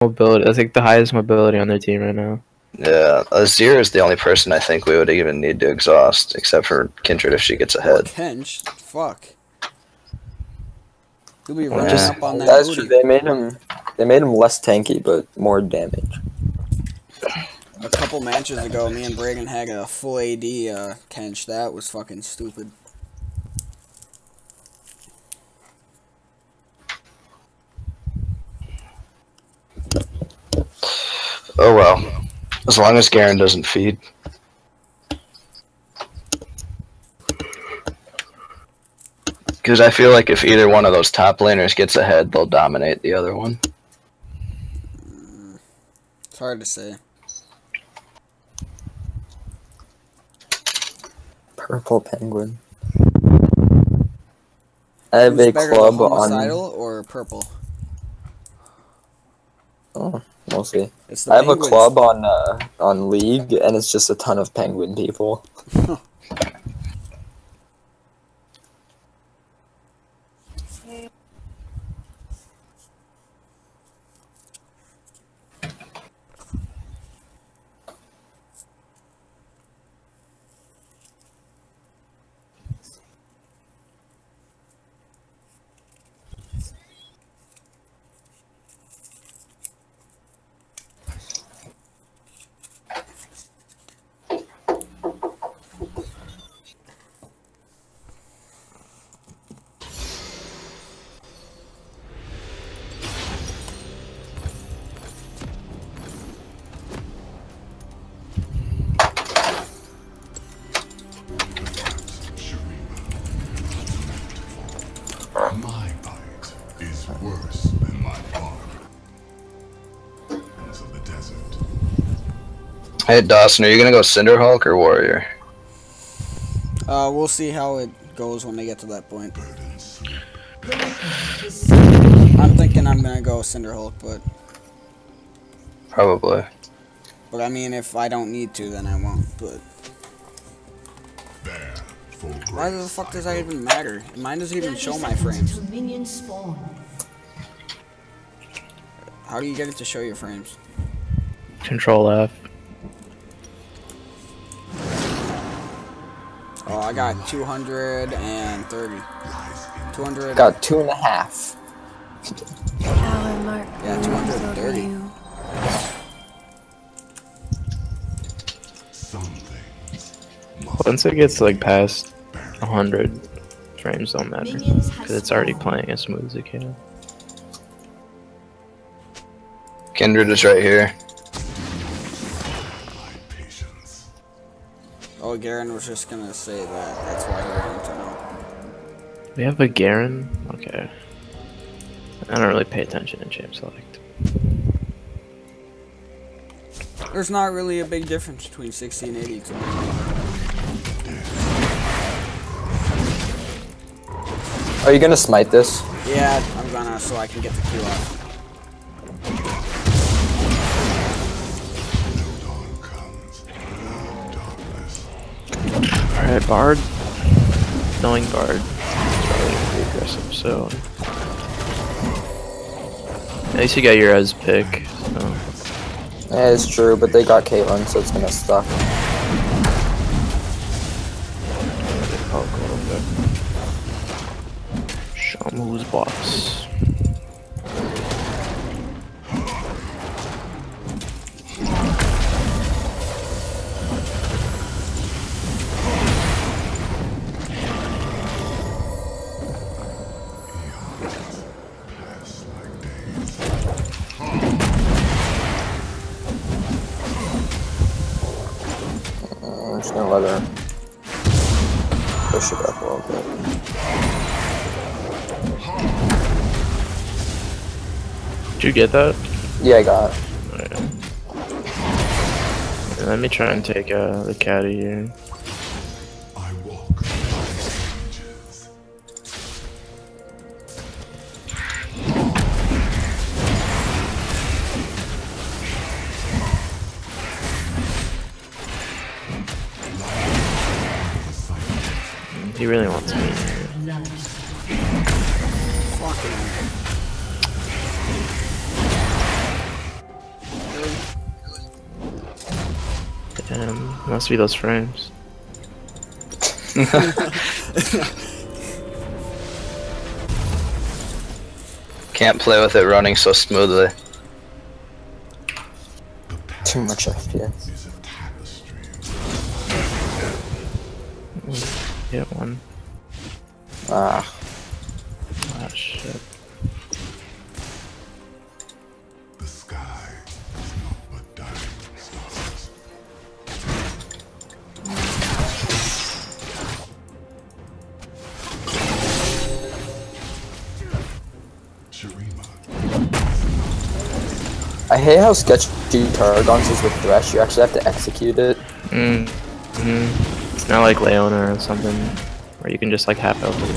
mobility. That's like the highest mobility on their team right now. Yeah, Azir is the only person I think we would even need to exhaust, except for Kindred if she gets ahead. Kench, fuck. You'll be Well, running just- up on that That's true. They made him. They made him less tanky, but more damage. A couple matches ago, me and Bragan had a full AD uh, Kench. That was fucking stupid. Oh well, as long as Garen doesn't feed. Because I feel like if either one of those top laners gets ahead, they'll dominate the other one. It's hard to say. Purple penguin. I have Who's a better, club the on. homicidal or purple? Oh, we'll see. It's I have a club on uh, on League, and it's just a ton of penguin people. Hey Dawson, are you gonna go Cinderhulk or Warrior? Uh, we'll see how it goes when they get to that point. I'm thinking I'm gonna go Cinderhulk, but Probably. but I mean if I don't need to, then I won't. But why the fuck does that even matter? Mine doesn't even show my frames. until minions spawn. How do you get it to show your frames? Control F. got 230. 200. Got two and a half. Hour mark Yeah, 230. over you. Some things must Once it gets like past 100 frames, don't matter because it's already playing as smooth as it can. Kindred is right here. Oh, Garen was just gonna say that. That's why he wanted to know. We have a Garen. Okay. I don't really pay attention in Champ Select. There's not really a big difference between 60 and 80 to me. Are you gonna smite this? Yeah, I'm gonna so I can get the Q off. Alright, Bard. Knowing Bard. Probably gonna be aggressive, so. At least you got your as pick, so. Yeah, it's true, but they got Caitlyn, so it's gonna stuck. I'm gonna let her push it up a little bit. Did you get that? Yeah, I got it. Alright. Let me try and take uh, the caddy here. Must be those frames. Can't play with it running so smoothly. Too much FPS. Is a. Get one. Ah, I hate how sketchy Targon's is with Thresh. You actually have to execute it. Mm. Mm. It's not like Leona or something, where you can just like half health it.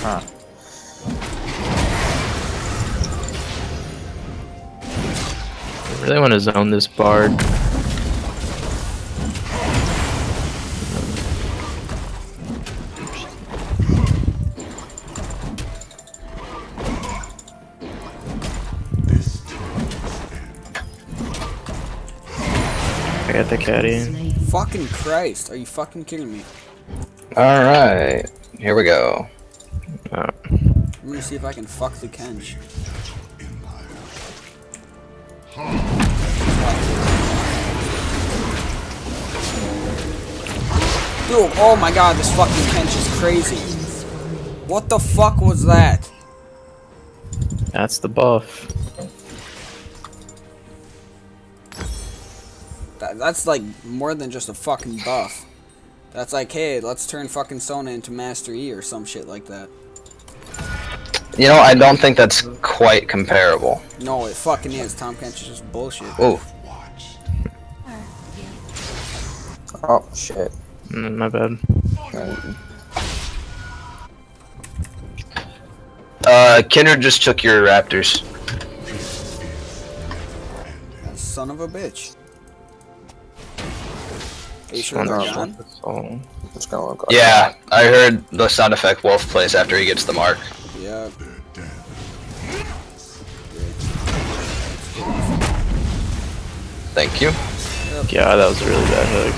Huh. I really want to zone this bard. Caddy. fucking Christ, are you fucking kidding me? Alright, here we go. I'm gonna see if I can fuck the Kench. Dude, oh my god, this fucking Kench is crazy. What the fuck was that? that's the buff. That's like more than just a fucking buff. That's like, hey, let's turn fucking Sona into Master E or some shit like that. You know, I don't think that's quite comparable. No, it fucking is. Tahm Kench is just bullshit. Oh. Watched. Oh shit. Mm, my bad. Uh, uh, Kindred just took your raptors. Son of a bitch. Are you sure wonder they're if gone? that's all. It's gonna Yeah, I heard the sound effect Wolf plays after he gets the mark. Yeah. Thank you. Yeah, that was a really bad hook.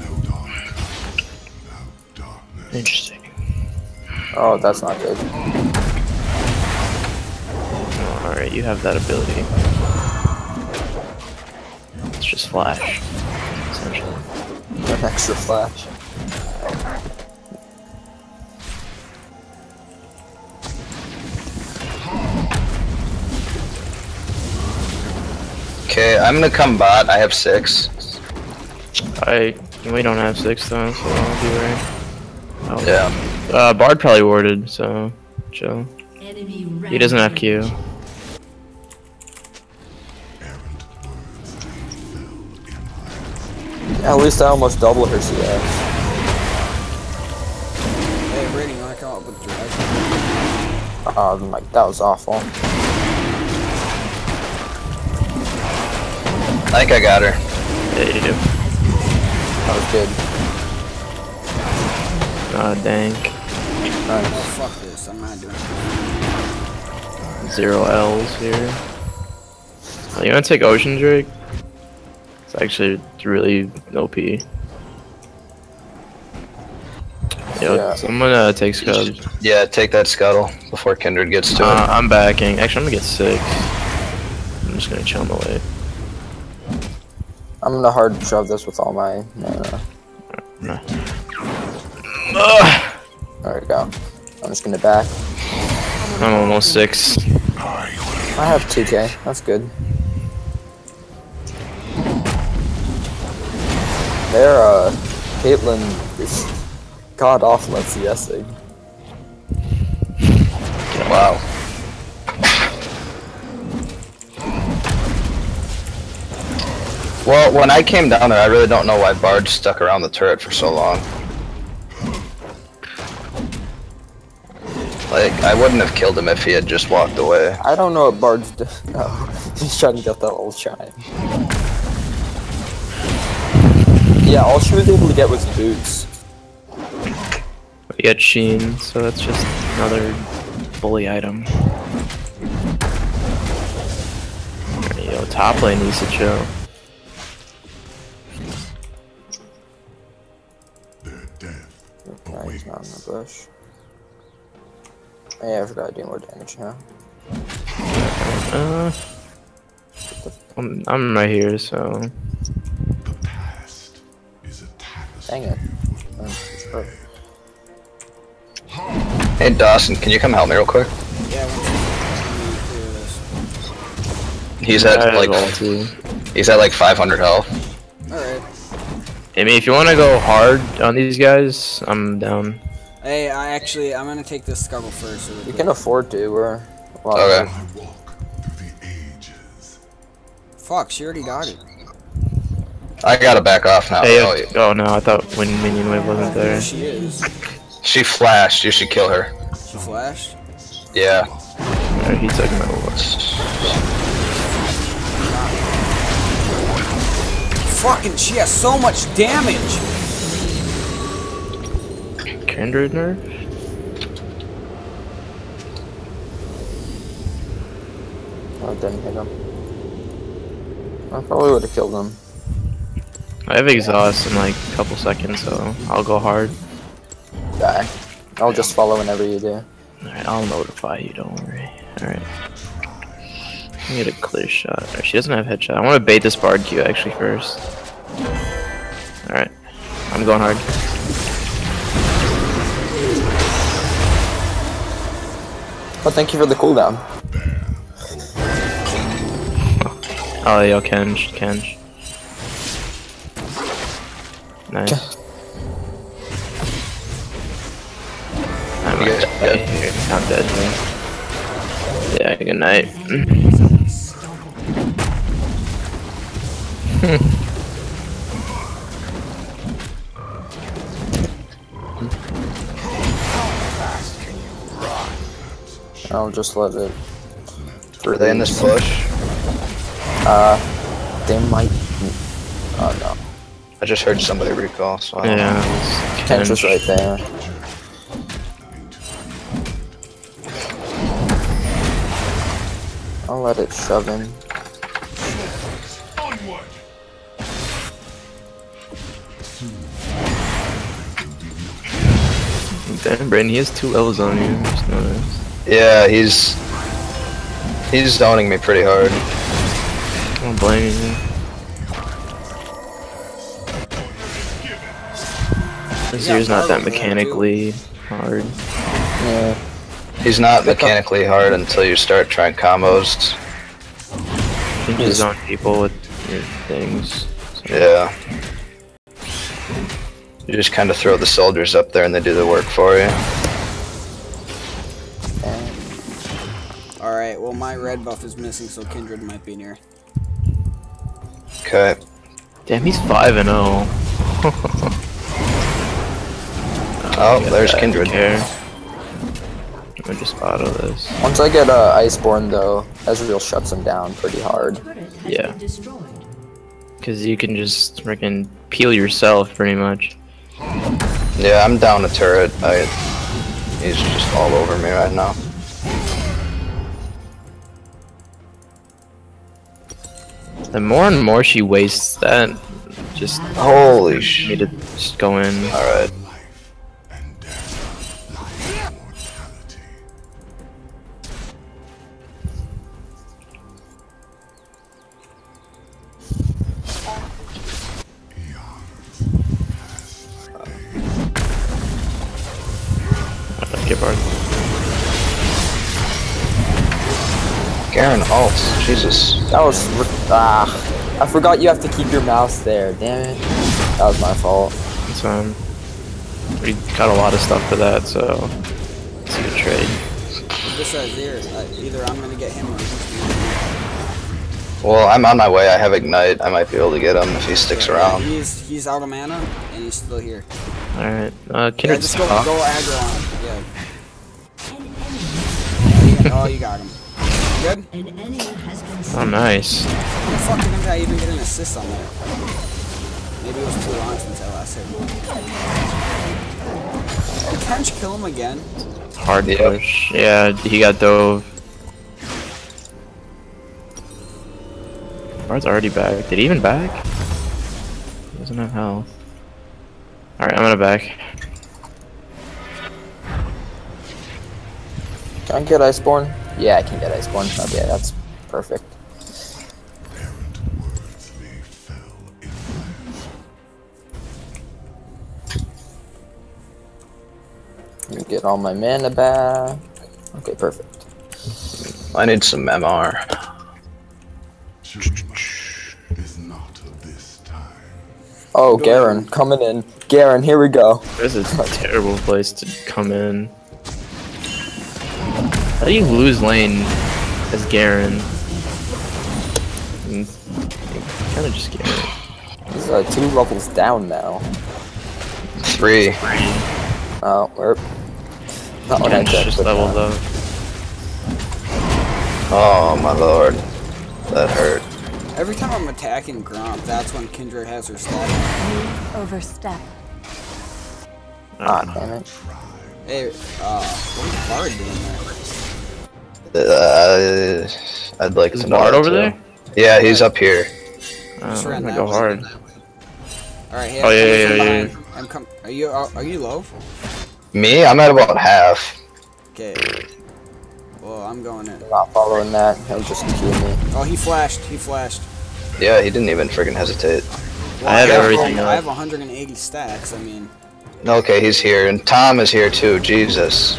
No dark. No darkness. Interesting. Oh, that's not good. Oh, Alright, you have that ability. It's just flash, essentially. An extra flash. Okay, I'm gonna come bot. I have six. I we don't have six though, so I'll be right. Oh, Yeah. Uh, Bard probably warded, so chill. He doesn't have Q. At least I almost doubled her CS. Hey, Brady, you wanna come up with drag? Oh, I'm like, that was awful. I think I got her. Yeah, you do. That was good. Ah, dang. Oh, Nice. fuck this. I'm not doing it. Zero L's here. Oh, you wanna take Ocean Drake? It's actually really OP. Yo, Yeah. someone uh, take Scud. Yeah, take that scuttle before Kindred gets to Uh, it. I'm backing. Actually, I'm gonna get six. I'm just gonna chill him away. I'm gonna hard shove this with all my mana. Nah. There we go. I'm just gonna back. I'm almost six. I have 2k. That's good. Their uh, Caitlyn is god awful at CSing. Wow. Well, when I came down there, I really don't know why Bard stuck around the turret for so long. Like, I wouldn't have killed him if he had just walked away. I don't know what Bard's doing. Oh, he's trying to get that little shine. Yeah, all she was able to get was boots. get Sheen, so that's just another bully item. Yo, top lane needs to chill. Their death Okay, he's not in awaits. the bush. Oh, yeah, I forgot to do more damage now. Uh, I'm, I'm right here, so Dang it. Hey Dawson, can you come help me real quick? Yeah, one second. Let me. He's at have like he's at like 500 health. Alright. I mean, if you want to go hard on these guys, I'm down. Hey, I actually, I'm gonna take this scuttle first. really You quick. can afford to, we're... Well, Okay. I walk through the ages. Fuck, she already got it. I gotta back off now. Hey, Oh, oh, no, I thought when minion wave wasn't there. There she is. she flashed. You should kill her. She flashed. Yeah. Alright, he took my ult. Fucking, she has so much damage. Kindred nerf? Oh, didn't hit him. I probably would have killed him. I have exhaust in like a couple seconds, so I'll go hard. Die. I'll just follow whenever you do. Alright, I'll notify you, don't worry. Alright. I get a clear shot. Alright, she doesn't have headshot. I want to bait this bard Q actually first. Alright. I'm going hard. But thank you for the cooldown. Oh, yo, Kenj, Kenj. Nice. I'm You guys dead. I'm dead. Yeah, good night. I'll just let it. Are they in this push? Uh, they might. Oh no. I just heard somebody recall. So I don't know. Yeah, it's Kench was right there. I'll let it shove in. Damn, Brandon, he has two levels on you. Just noticed. Yeah, he's he's zoning me pretty hard. I don't blame you. This Yeah, year's not that Marvel, mechanically hard. Yeah. He's not mechanically hard until you start trying combos. You can just zone people with your things. So, Yeah. You just kind of throw the soldiers up there and they do the work for you. Alright, well, my red buff is missing, so Kindred might be near. Okay. Damn, he's 5 and 0. Oh, there's Kindred. Care. Let me just auto this. once I get uh, Iceborn though, Ezreal shuts him down pretty hard. Yeah. Because you can just freaking peel yourself pretty much. Yeah, I'm down a turret. I, he's just all over me right now. The more and more she wastes that, just Holy need shit. to just go in. Alright. Life Jesus. That was ah. I forgot you have to keep your mouse there. Damn it. That was my fault. So um, we got a lot of stuff for that, so it's a good trade. This right here, uh, either I'm gonna get him or he's gonna. Well, I'm on my way. I have Ignite. I might be able to get him if he sticks around. He's, he's out of mana, and he's still here. Alright, uh, Yeah, Kindred's just go, go aggro on him. Yeah. Oh, you got him. Good? Oh, nice. How the fuck didn't I even get an assist on that? Maybe it was too long since I last hit. Did Kench kill him again? Hard Yep. push. Yeah, he got dove. Bard's already back. Did he even back? He doesn't have health. Alright, I'm gonna back. Can I get Iceborn? Yeah, I can get Iceborn. Oh, yeah, that's perfect. Errant words they fell in land. Let me get all my mana back. Okay, perfect. I need some MR. Is not this time. Oh, Garen, coming in. Garen, here we go. This is a terrible place to come in. How do you lose lane as Garen? Kind of just Garen. He's uh, two levels down now. Three. Oh, we're not what I Kench just but, leveled up. Oh my lord. That hurt. Every time I'm attacking Gromp, that's when Kindred has her stat. Move overstep. Ah, damn it. Hey, uh, what is Bard doing there? Uh, I'd like Is to know. Bard over too. there? Yeah, he's up here. Uh, I'm gonna go hard. Alright, hey, Oh, I'm yeah, yeah, from yeah. I'm com- Are you are, are you low? Me? I'm at about half. Okay. Well, I'm going in. I'm not following that. He'll just kill me. Oh, he flashed. He flashed. Yeah, he didn't even friggin' hesitate. Well, I have got- everything I have 180 stacks. I mean, Okay, he's here, and Tahm is here too. Jesus.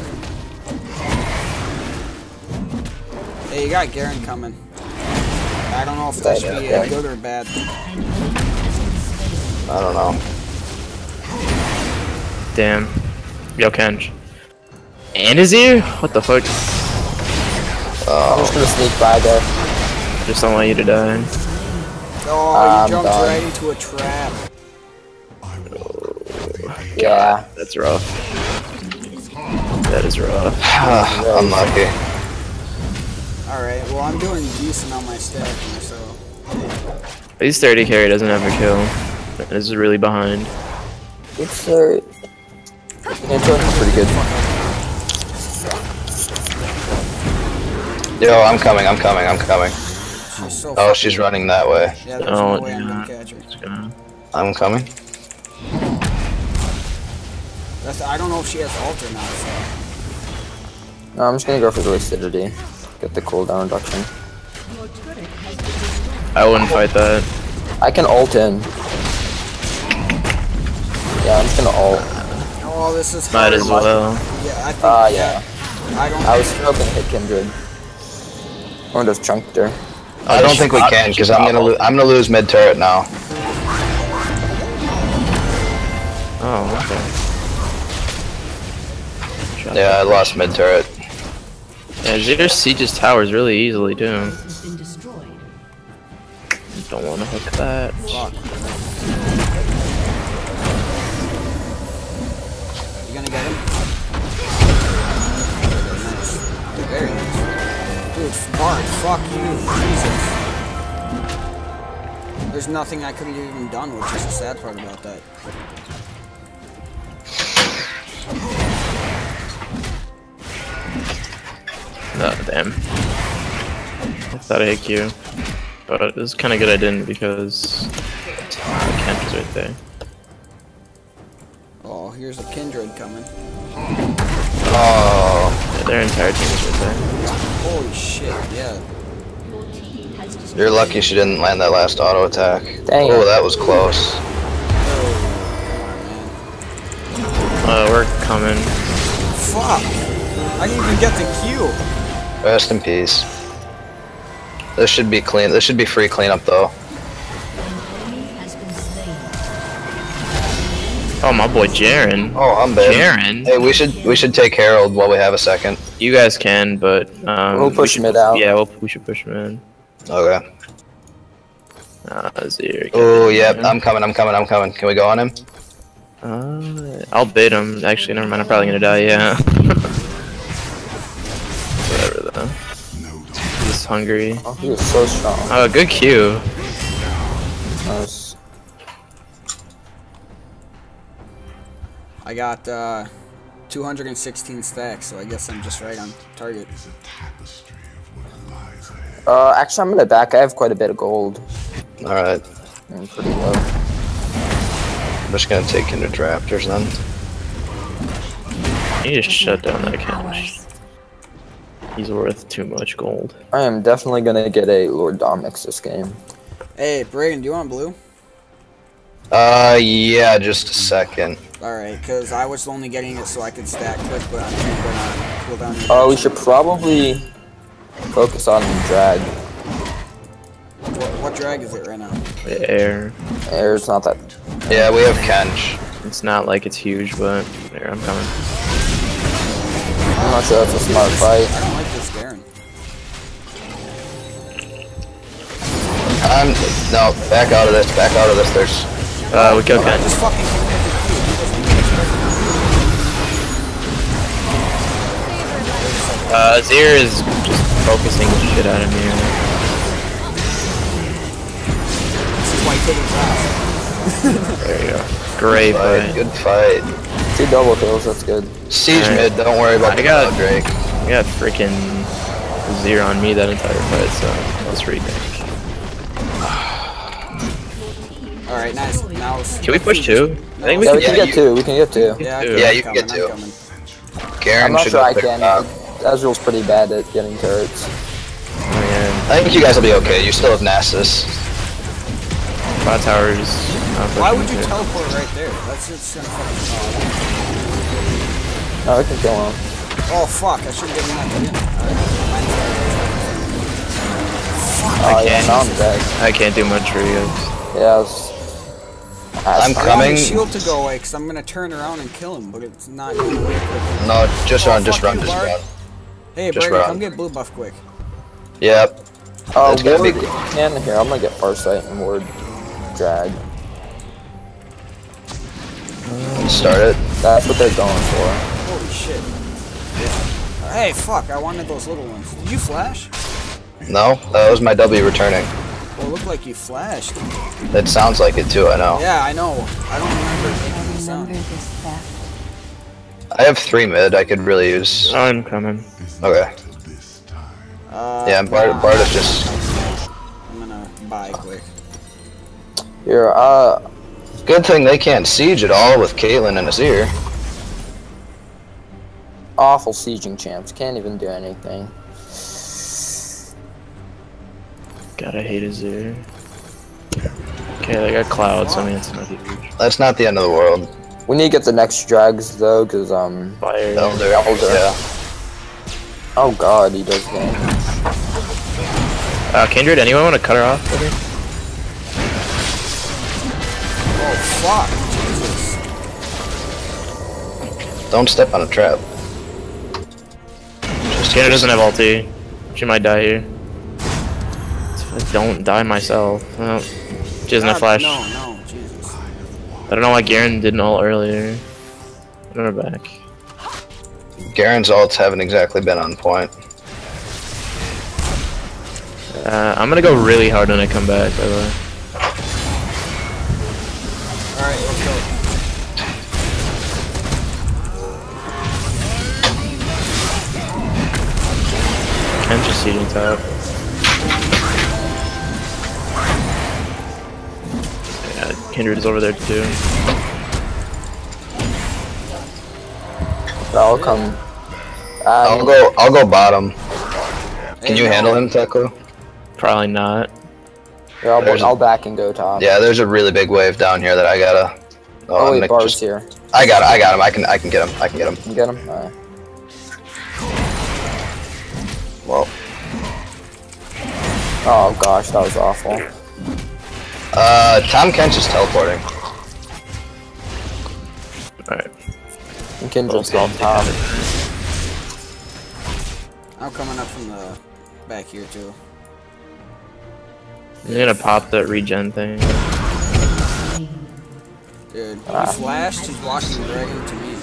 Hey, you got Garen coming. I don't know if that should be uh, good or bad. I don't know. Damn. Yo, Kench. And his ear? What the fuck? I'm just gonna sneak by there. Just don't want you to die. Oh, I'm you jumped done. right into a trap. I Yeah. That's rough. That is rough. Unlucky. Alright, well, I'm doing decent on my stacking, so. At least 30 carry doesn't have a kill. This is really behind. It's uh, it's pretty good. Yo, I'm coming, I'm coming, I'm coming. She's so Oh, she's running that way. Yeah, there's Oh, no way I'm yeah. gonna catch her. Gonna- I'm coming. That's, I don't know if she has ult or not, so. No, I'm just gonna go for the lucidity. Get the cooldown reduction. I wouldn't fight that. I can ult in. Yeah, I'm just gonna ult. Oh, this is Might hard. as well. Yeah, I think. Ah, yeah. yeah. I don't. I was still gonna hit Kindred. Or just chunked her. I don't think we can, because I'm gonna lo- I'm gonna lose mid turret now. Oh, okay. Yeah, I lost mid turret. Yeah, Jitter sieges towers really easily too. Don't want to hook that. Fuck. You gonna get him? Very nice. Dude, Bard, fuck you. Jesus. There's nothing I could have even done, which is the sad part about that. No, damn. I thought I hit Q. But it was kind of good I didn't because Kent was right there. Oh, here's a Kindred coming. Oh, Yeah, their entire team is right there. Holy shit, yeah. you're lucky she didn't land that last auto attack. Dang Oh, that was close. Oh. Uh, we're coming. Fuck! I didn't even get the Q! Rest in peace. This should be clean. This should be free cleanup though. Oh, my boy Jaren. Oh, I'm dead. Jaren? Hey, we should we should take Harold while we have a second. You guys can, but um, We'll we push should- mid out. Yeah, we'll, we should push him in. Okay. Uh, Oh, yep. I'm coming. I'm coming. I'm coming. Can we go on him? Uh, I'll bait him. Actually, never mind. I'm probably gonna die. Yeah. Whatever though. He's hungry. Oh, he was so strong. Oh, good Q. Nice. I got, uh, 216 stacks, so I guess I'm just right on target. tapestry of what. Uh, actually, I'm gonna back. I have quite a bit of gold. All right. I'm pretty low. I'm just gonna take into Raptors then. You just shut down that cache. Hours. He's worth too much gold. I am definitely gonna get a Lord Dominik's this game. Hey, Braden, do you want blue? Uh, yeah, just a second. Alright, because I was only getting it so I could stack quick, but I'm gonna cool down your Oh, we should probably focus on the drag. What, what drag is it right now? The air. Air's not that. Yeah, we have Kench. It's not like it's huge, but there, I'm coming. I'm not sure that's a smart fight. I'm no back out of this. Back out of this. There's Uh, we go Ken. Just fucking kill him with the Q. He doesn't need to Uh, Azir is just focusing the shit out of me. right This is why he taking class. There you go. Great fight. fight. Good fight. Two double kills, that's good. Siege Alright. mid. Don't worry about I the got- Drake. I got freaking Azir on me that entire fight, so let's retake. Alright, nice. Now Can we push two? I think we Yeah, can. we can Yeah, get you- two. We can get two. Yeah, I Yeah, you I'm can coming, get I'm two. coming. Garen I'm not should sure go I can. top. Ezreal's pretty bad at getting turrets. Man, I think you guys will be okay. You still have Nasus. bot towers. not Why would you teleport right there? That's just gonna fucking. Oh, I can kill him. Oh fuck! I should have given that to him. Oh yeah, can't. now I'm dead. I can't do much for you guys. Yeah. I'm I want coming. the shield to go away because I'm gonna turn around and kill him, but it's not going away quickly. No, just Oh, run. Just fuck run. you, Just Bard. run. Hey, Just Brady, run. come get blue buff quick. Yep. Oh, That's gotta Ward, be- if can, here, I'm gonna get Farsight and Ward drag. Start it. That's what they're going for. Holy shit. Hey, fuck! I wanted those little ones. Did you flash? No, that was my W returning. Well, it looked like you flashed. That sounds like it too. I know. Yeah, I know. I don't remember making the Remember sound. this theft. I have three mid. I could really use. I'm coming. Okay. This time. Uh, Yeah, Bard. Bard is just. I'm gonna buy quick. Here, uh, Good thing they can't siege at all with Caitlyn and Azir. awful sieging champs. Can't even do anything. God, I hate Azir. Okay, they got clouds, I mean it's not huge. That's not the end of the world. We need to get the next drags though, cause um, Fire. Elder. Elder. Yeah. oh god, he does game. Uh, Kindred, anyone want to cut her off? Buddy? Oh fuck! Jesus. Don't step on a trap. Kindred doesn't have ulti. She might die here. If I don't die myself. Well, she doesn't have flash. No, no, Jesus. I don't know why Garen didn't ult earlier. Run her back. Garen's ults haven't exactly been on point. Uh, I'm gonna go really hard when I come back, by the way. Alright, let's go. Ken's just seating top. Kindred is over there too. I'll come. I'll Uh, go. I'll go bottom. Can you handle him, Tekla? Probably not. here, I'll, There's a- I'll back and go top. Yeah, there's a really big wave down here that I gotta. Oh, I'm wait, gonna Bard's just- here. I got. I got him. I can. I can get him. I can get him. You get him? Alright. Well. Oh gosh, that was awful. Uh, Tahm Kench is teleporting. Alright. And Kindred's Well, going top. I'm coming up from the back here too. You're gonna pop that regen thing. Dude, he Ah. flashed, he's walking the dragon to me.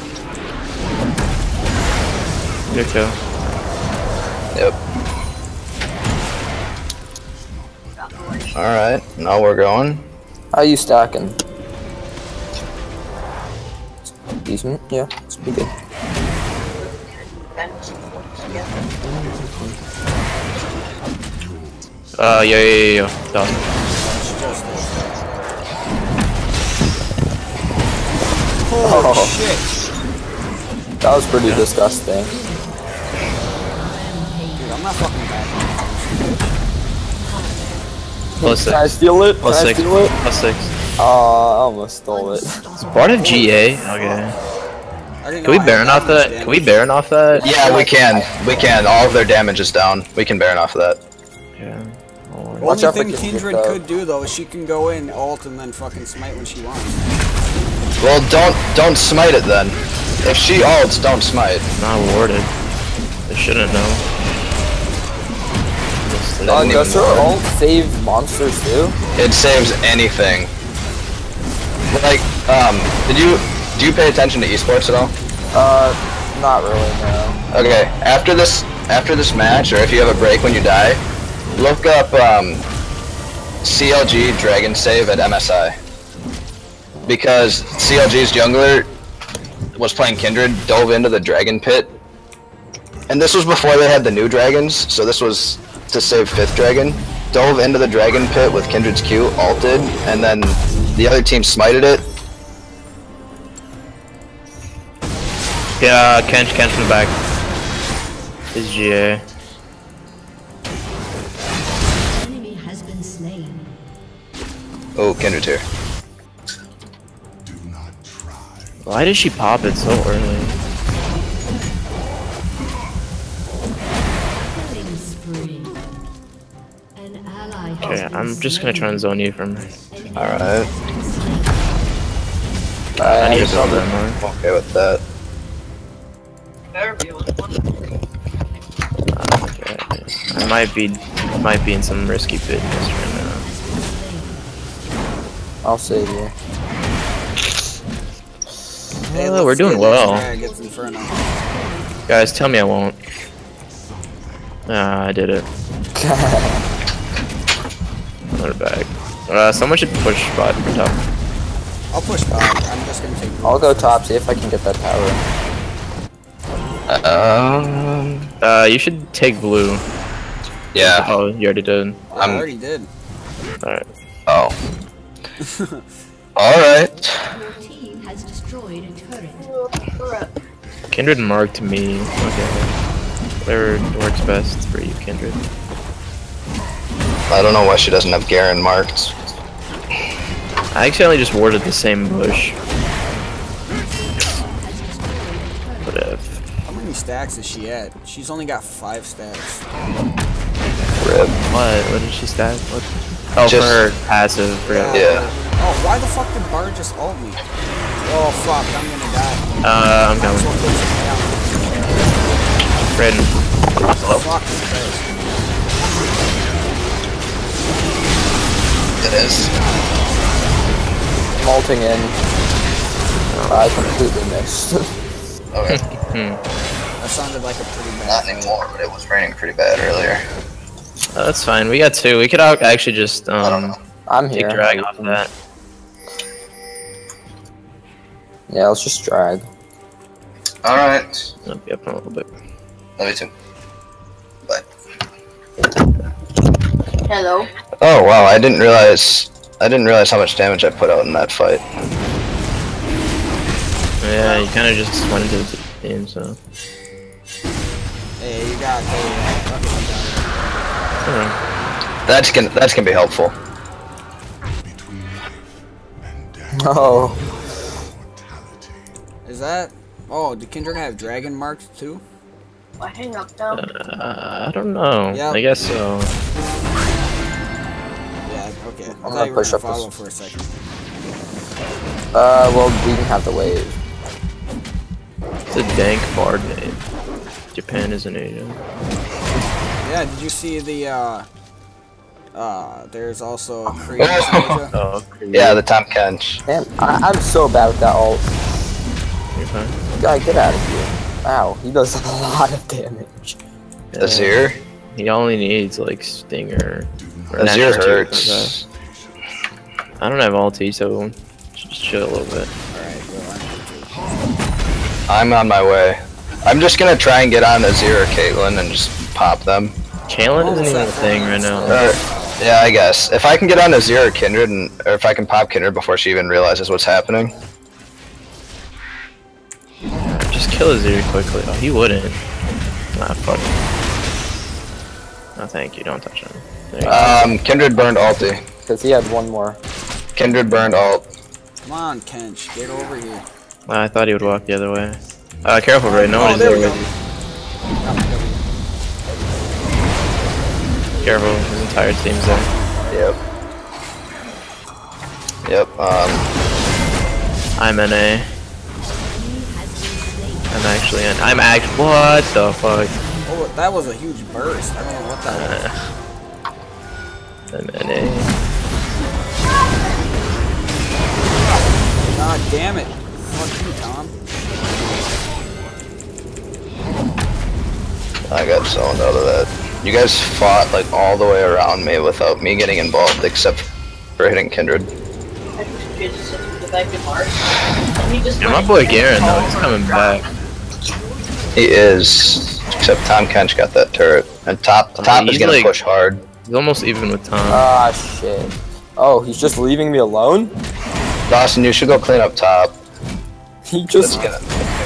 Good kill. Yep. All right. Now we're going. How are you stacking? Decent, yeah, it's pretty good. Uh. Done. She just is. Holy Oh. shit. That was pretty disgusting. Dude, I'm not fucking back. Plus Can I six. steal it? Plus Can I six. steal it? Plus six. Uh, I almost stole it. It's part of GA? Okay. Can we I had Baron off much that? Can we. Baron off that? Yeah, we can. We can. All of their damage is down. We can Baron off of that. Yeah. I'll. Watch Only thing Kindred, Kindred could do though is she can go in, ult, and then fucking smite when she wants. Well, don't don't smite it then. If she ults, don't smite. Not awarded. They shouldn't know. Uh, does her ult save monsters too? It saves anything. Like, um, did you do you pay attention to esports at all? Uh, not really, no. Okay, after this after this match, or if you have a break when you die, look up um, CLG Dragon Save at MSI. Because CLG's jungler was playing Kindred, dove into the dragon pit, and this was before they had the new dragons, so this was to save fifth dragon. Dove into the dragon pit with Kindred's Q, ulted, and then the other team smited it. Yeah, uh, Kench, Kench from the back. Is GA. enemy has been slain. Oh, Kindred's here. Do not try. Why did she pop it so early? I'm just gonna try and zone you from. Alright. I need to just- build more. Okay with that. Okay. I might be, might be in some risky business right now. I'll save you. Hey, Oh, we're doing well. this Drag, it's Inferno. Guys, tell me I won't. Ah, I did it. Put it back. Uh, someone should push spot for top. I'll push back. I'm just gonna take. I'll go top, see if I can get that tower. Um. Uh, you should take blue. Yeah. Oh, you already did. I I'm- already did. Alright. Oh. All right. Your team has destroyed a turret. Kindred marked me. Okay. Whatever works best for you, Kindred. I don't know why she doesn't have Garen marked. I accidentally just warded the same bush. What if? How many stacks is she at? She's only got five stacks. Rib. What? What did she stat? What? Oh, Just- for her passive. forgot. Yeah. Oh, why the fuck did Bard just ult me? Oh fuck, I'm gonna die. Uh, I'm Might as well coming. put some Fuck It is. Malting in. I completely missed. Okay. That sounded like a pretty bad. Not anymore, but it was raining pretty bad earlier. Oh, that's fine. We got two. We could actually just um. I don't um know. I'm take here. drag off of that. Yeah, let's just drag. All right. I'll be up in a little bit. Love you too. Bye. Hello. Oh wow! I didn't realize. I didn't realize how much damage I put out in that fight. Yeah, you kind of just went into the game, so. Hey, you got the. I don't know. That's gonna. That's gonna be helpful. Between life and death. Oh, Is that? Oh, did Kindred have dragon marks too? I hang up now. Uh, I don't know. Yeah. I guess so. Yeah. Okay. I I'm gonna push up this- for a second. uh, well, we can have the wave. It's a dank bard name. Japan is an Asia. Yeah. Did you see the? uh uh, there's also a Korean Asia. Oh, Yeah, the Tahm Kench. Man, I I'm so bad with that ult. You're fine. Guy, get out of here. Wow, he does a lot of damage. The Azir. He only needs like stinger. or Azir Nexus too, hurts. Okay. I don't have ulti, so just chill a little bit. All right. Well, I'm I'm on my way. I'm just gonna try and get on Azir or Caitlyn and just pop them. Kalen isn't even a thing right now. Or, yeah, I guess. If I can get on Azir or Kindred, and, or if I can pop Kindred before she even realizes what's happening. Just kill Azir quickly. Oh, he wouldn't. Nah, fuck. No, thank you. Don't touch him. There you go. Um, Kindred burned ulti. Because he had one more. Kindred burned ult. Come on, Kench, get over here. I thought he would walk the other way. Uh, careful, Ray. No Oh, one is there there with you. Careful. His entire team's there. Yep. Yep. Um, I'm NA. I'm actually in. I'm act. What the fuck? Oh, that was a huge burst. I don't know what that was. I'm NA. God damn it. Fuck you, Tahm. I got zoned out of that. You guys fought like all the way around me without me getting involved, except for hitting Kindred. Yeah, my boy Garen though, he's coming back. He is, except Tahm Kench got that turret, and top top is gonna like- push hard. He's almost even with Tahm. Ah, shit. Oh, he's just leaving me alone? Dawson, you should go clean up top. He just gonna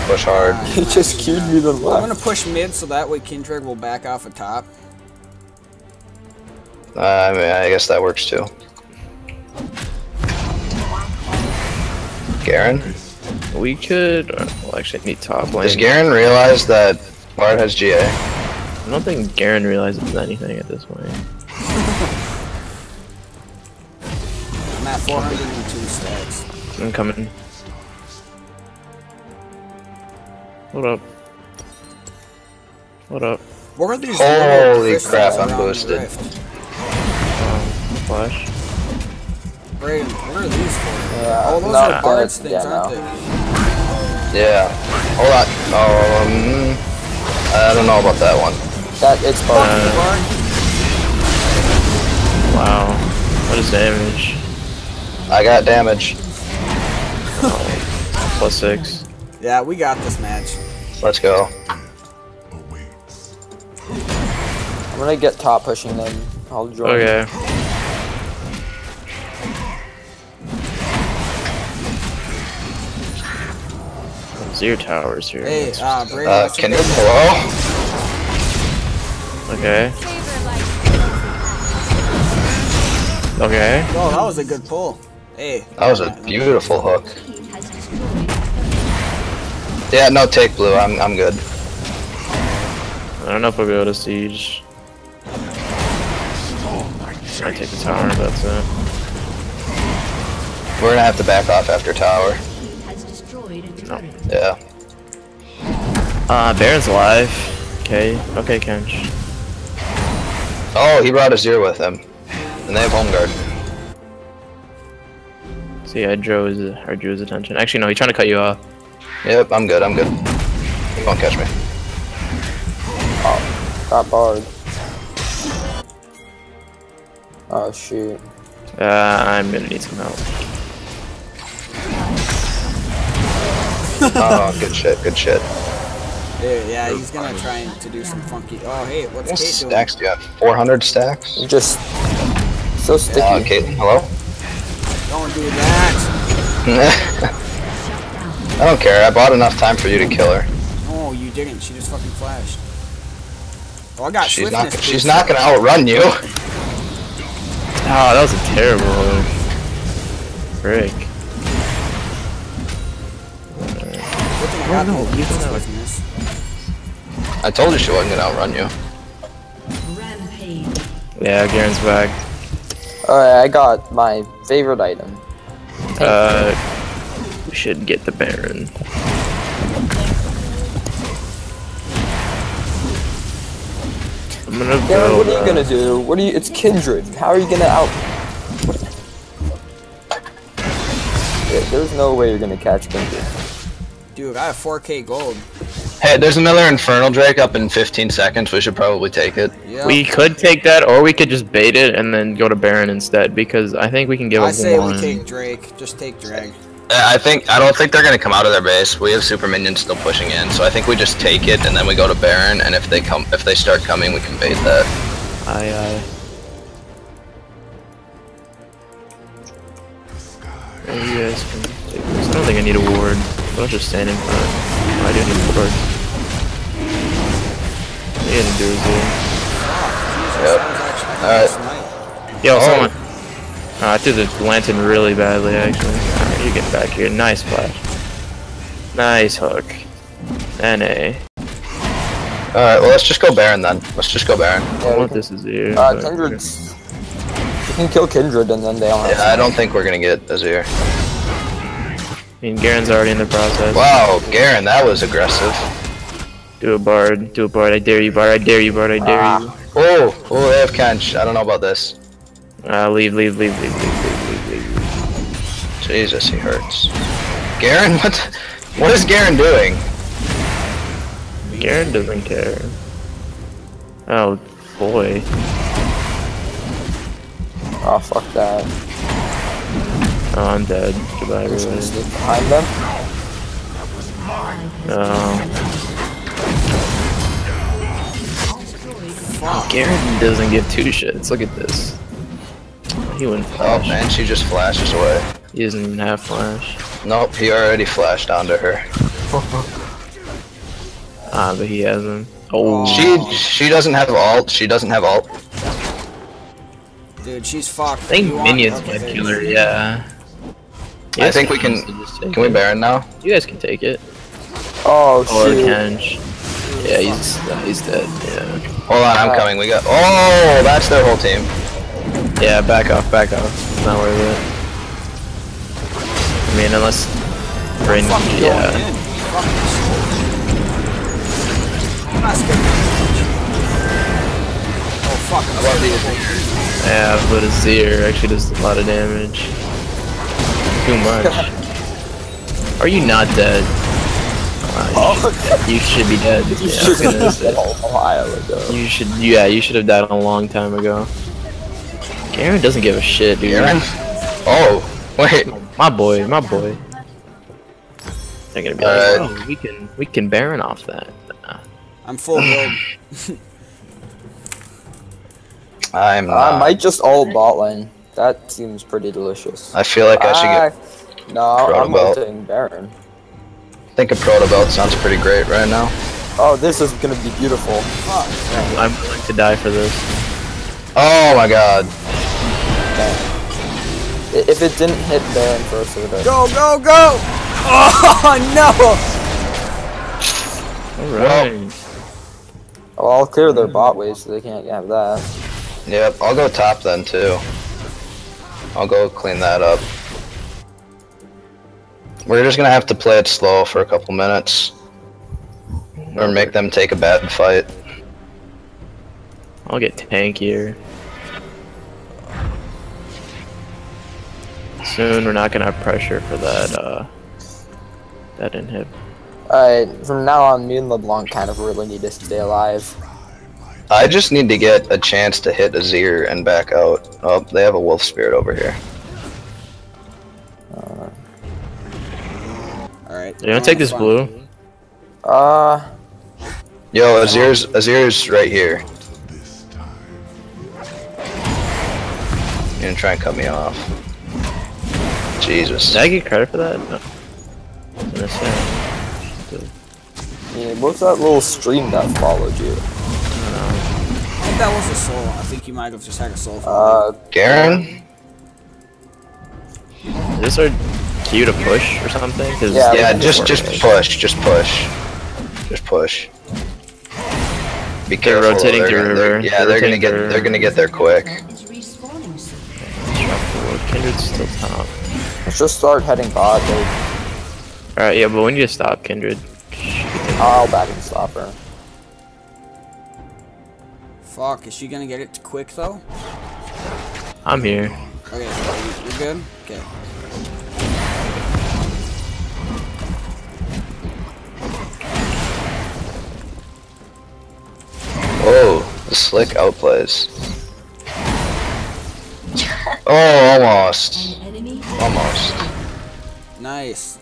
push hard. he just queued me the I'm gonna push mid so that way Kindred will back off a top. Uh, I mean, I guess that works too. Garen, we could. uh, Well, actually, I need top lane. does Garen realize that Bard has GA? I don't think Garen realizes anything at this point. I'm at 402 stacks. I'm coming. What up? What up? What are these Holy crap, I'm boosted. rift? Flash? Brayden, what are these for? Yeah, oh, those are Bard's things, yeah, aren't no. they? Yeah. Hold on. Um, I don't know about that one. That it's Uh, Wow. What is damage? I got damage. Plus six. Yeah, we got this match. Let's go. I'm gonna get top pushing then. I'll join. Okay. Zero towers here. Hey, uh, Brayden, Uh, can you name? hello? Okay. Okay. Oh, that was a good pull. Hey. That was a beautiful hook. Yeah, no take blue. I'm I'm good. I don't know if we'll be able to siege. I take the tower, that's it. We're gonna have to back off after tower. Has destroyed a turret. Yeah. Uh, Baron's alive. Okay. Okay, Kench. Oh, he brought Azir with him, and they have home guard. See, I drew his, I drew his attention. Actually, no, he's trying to cut you off. Yep, I'm good. I'm good. He won't catch me. Oh, got barred. Oh shoot. Uh, I'm gonna need some help. Oh, good shit. Good shit. Dude, yeah, he's gonna try to do some funky. Oh, hey, what's What Kate doing? stacks do you have? 400 stacks? You just so sticky. Uh, Caitlyn, hello? Don't that. I don't care. I bought enough time for you to kill her. Oh, you didn't. She just fucking flashed. Oh, I got She's not. She's boost. not gonna outrun you. Oh, that was a terrible hook. Frick. Good thing I oh, no, you don't have a- I told you she wasn't gonna outrun you. Rampage. Yeah, Garen's back. Alright, I got my favorite item. Uh, we should get the Baron. I'm gonna Darren, go. what are you uh, gonna do? What are you? It's Kindred. How are you gonna out? Yeah, there's no way you're gonna catch Kindred. Dude, I have 4k gold. Hey, there's another Infernal Drake up in 15 seconds. We should probably take it. Yeah. We could take that, or we could just bait it and then go to Baron instead, because I think we can give him one. I say one. we take Drake. Just take Drake. Uh, I think I don't think they're gonna come out of their base. We have super minions still pushing in, so I think we just take it and then we go to Baron. And if they come, if they start coming, we can bait that. Aye, aye. Yeah, you guys can take this. I don't think I need a ward. I'll just stand in front. I do need a ward. Yeah, to do is Yep. Alright. Alright. Yo, Oh. someone. Oh, I threw the lantern really badly, actually. Alright, you get back here. Nice flash. Nice hook. NA. Alright, well let's just go Baron then. Let's just go Baron. I Yeah, we want can, this is here. uh, but- Kindred's. You can kill Kindred and then they don't have Yeah, I don't think we're gonna get Azir. I mean, Garen's already in the process. Wow, Garen, that was aggressive. Do a bard. Do a bard. I dare you, bard. I dare you, bard. I dare Ah. you. Oh, oh, they have Kench. I don't know about this. Uh, leave, leave, leave, leave, leave, leave, leave, leave. Jesus, he hurts. Garen, what? What is Garen doing? Garen doesn't care. Oh, boy. Oh, fuck that. Oh, I'm dead. Goodbye, I'm just gonna everyone. sneak behind them. No. Oh, Garen doesn't give two shits. Look at this. He went Oh, flash. man, she just flashes away. He doesn't even have flash. Nope, he already flashed onto her. Ah, but he hasn't. Oh, She she doesn't have alt. She doesn't have alt. Dude, she's fucked. I think minions okay, might kill her. Yeah. You I think we can. honestly just take Can we it. Baron now? You guys can take it. Oh, Or shoot. Kench. Yeah, he's he's dead. Yeah. Hold on, I'm Uh, coming. We got. Oh, that's their whole team. Yeah, back off, back off. Not worth it. I mean, unless Brain, yeah. I'm not scared. Oh fuck, I'm About scared. Yeah, but Azir actually does a lot of damage. Too much. Are you not dead? Wow, you, should, you should be dead. You Yeah, should have say. a while ago. You should, yeah, you should have died a long time ago. Garen doesn't give a shit, dude. Garen. Oh, wait. My boy, my boy. They're gonna be like, uh, oh, we can, we can Baron off that. Nah. I'm full build. I'm I might just all bot lane. That seems pretty delicious. I feel like I should get. No, I'm Protobelt. ulting Baron. I think a proto belt sounds pretty great right now. Oh, this is gonna be beautiful. I'm willing to die for this. Oh my god. I- If it didn't hit Baron first, it would have. Go, go, go! Oh no! Alright. Oh, I'll clear their bot wave so they can't have that. Yep, I'll go top then too. I'll go clean that up. We're just gonna have to play it slow for a couple minutes. Or make them take a bad fight. I'll get tankier. Soon we're not gonna have pressure for that, uh, that inhib. Alright, from now on, me and LeBlanc kind of really need to stay alive. I just need to get a chance to hit Azir and back out. Oh, they have a wolf spirit over here. Alright. You gonna take this fine. blue? Uh, Yo, Azir's Azir's right here. This time. You gonna try and cut me off. Jesus. Did I get credit for that? No. I was gonna yeah, what's that little stream that followed you? I think that was a soul. I think you might have just had a soul. Uh, Garen? Is this our cue to push or something? Cause Yeah, Yeah, just just work. push, just push. Just push. Be They're careful. rotating they're to gonna- river. they're- Yeah, They're they're gonna get they're gonna get there quick. Is respawning soon. Drop. Kindred's still top. let's just start heading bot. Like, Alright, yeah, but we need to stop Kindred. I'll back and stop her. Fuck, is she gonna get it quick though? I'm here. Okay, so you- you're good? Okay. Oh, the slick outplays. Oh, almost. Almost. Nice.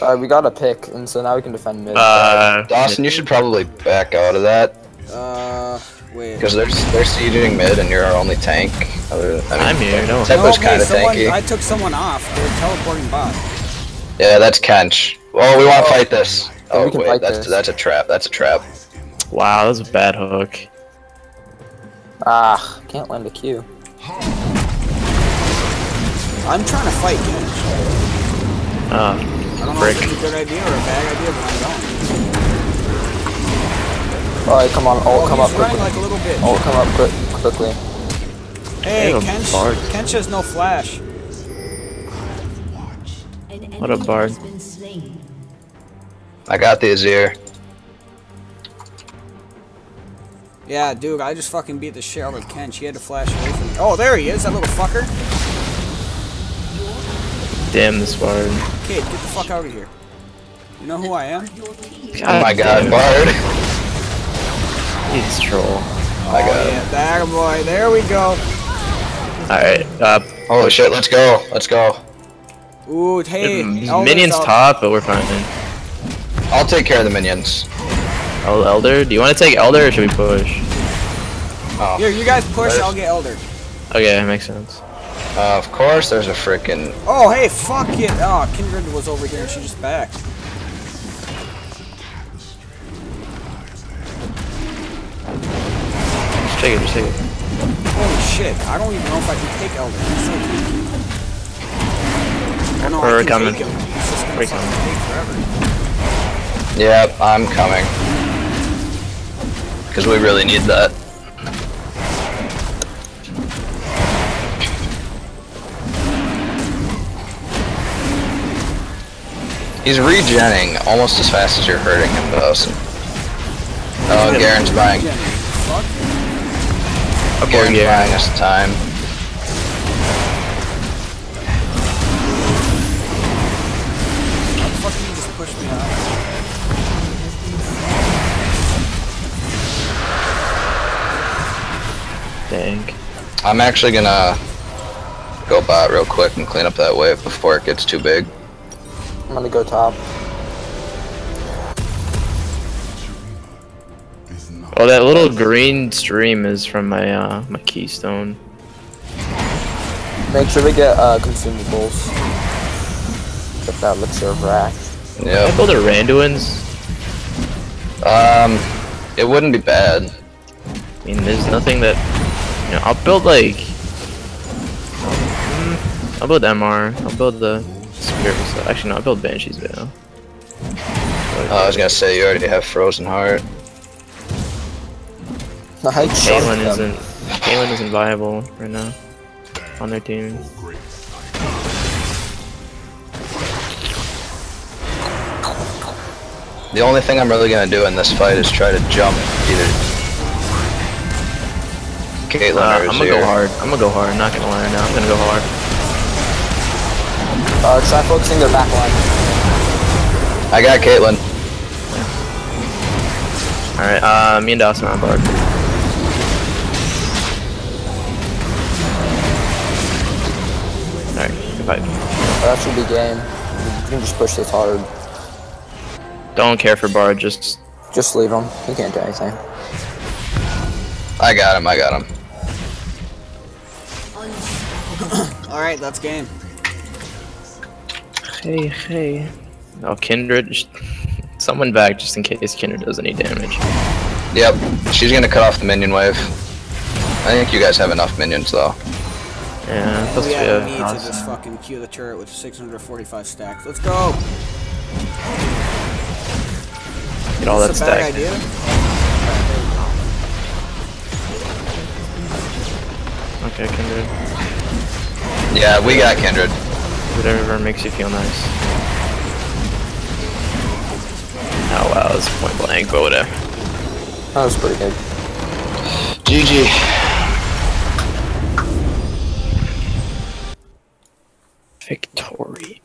Alright, we got a pick, and so now we can defend mid. Uh, Dawson, you should probably back out of that Uh, wait. because they're they're sieging mid and you're our only tank. Other, I I'm here, no. Tempo's okay, kind of someone, tanky. I took someone off. They're teleporting bot. Yeah, that's Kench. Oh, we want to fight this. Oh we wait, fight that's this. that's a trap. That's a trap. Wow, that's a bad hook. Ah, can't land a Q. I'm trying to fight Genji. Uh, I don't know if it's a good idea or a bad idea, but I'm going. Alright, come on, ult, Oh, come up he's running quickly. like a little bitch. Ult, come up quick, quickly. Hey, Damn, Kench, Kench has no flash. What a enemy bard. has been slain. I got the Azir. Yeah, dude, I just fucking beat the shit out of Kench. He had to flash away from me. Oh, there he is, that little fucker. Damn this bard. Kid, get the fuck out of here. You know who I am? Oh my God, Bard. He's troll. I got oh, him. yeah, that boy. There we go. Alright, uh, Holy shit, let's go. Let's go. Ooh, hey. minions top, but we're fine. I'll take care of the minions. Oh, Elder? Do you want to take Elder or should we push? Oh, Here, you guys push, Let I'll get Elder. Okay, makes sense. Uh, of course there's a freaking. Oh, hey, fuck it. Oh, Kindred was over here and she just backed. Just take it, just take it. Holy shit. I don't even know if I can take Elder. He's so weak. No, We're I can coming. take him. He's just gonna We're coming. Yep, I'm coming. Because we really need that. He's regenning almost as fast as you're hurting him, Dawson. Oh, Garen's buying. Jenny, fuck. Garen's Garen. buying us time. How the fuck did you just push me out? Dang. I'm actually gonna go bot real quick and clean up that wave before it gets too big. I'm gonna go top. Is Oh, that little green stream is from my, uh, my keystone. Make sure we get uh, consumables. Get that elixir of wrath. Can I Yep. build a Randuin's? Um, it wouldn't be bad. I mean, there's nothing that, you know, I'll build like, mm, I'll build MR, I'll build the Spirit, so- actually no, I'll build Banshee's Veil. Uh, I was gonna say you already have Frozen Heart. Nice. Caitlyn isn't, Caitlyn isn't viable right now on their team. The only thing I'm really gonna do in this fight is try to jump either Caitlyn Uh, or I'm gonna go hard, I'm gonna go hard, I'm not gonna lie right now, I'm gonna go hard. Uh, try focusing their back line. I got Caitlyn. Alright, uh, me and Dawson on board. Alright, good fight. Uh, that should be game. You can just push this hard. Don't care for Bard, just Just leave him. He can't do anything. I got him, I got him. Alright, that's game. Hey, hey. Oh, Kindred. Someone back just in case Kindred does any damage. Yep, she's gonna cut off the minion wave. I think you guys have enough minions though. Yeah, plus We we have have me to just fucking kill the turret with 645 stacks. Let's go! Get all that That's a bad stack. idea. Okay, Kindred. Yeah, we got Kindred whatever makes you feel nice. Oh wow, it's point blank, but whatever. That was pretty good. GG. Victory.